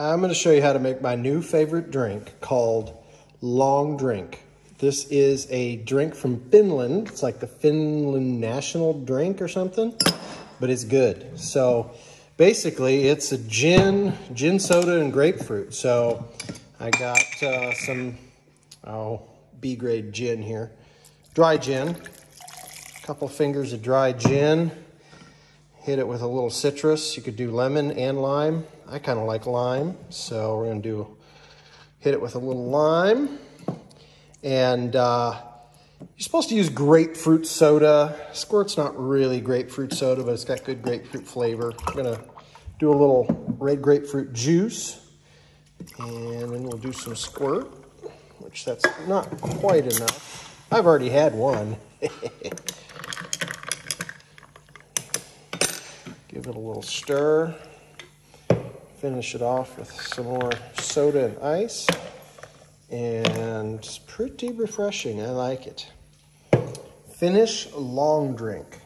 I'm going to show you how to make my new favorite drink called Long Drink. This is a drink from Finland. It's like the Finland national drink or something, but it's good. So basically it's a gin, gin soda and grapefruit. So I got uh, some, oh, B grade gin here. Dry gin, a couple fingers of dry gin. Hit it with a little citrus. You could do lemon and lime. I kind of like lime, so we're gonna do hit it with a little lime. And uh, you're supposed to use grapefruit soda. Squirt's not really grapefruit soda, but it's got good grapefruit flavor. I'm gonna do a little red grapefruit juice, and then we'll do some squirt, which that's not quite enough. I've already had one. Give it a little stir. Finish it off with some more soda and ice. And it's pretty refreshing. I like it. Finnish long drink.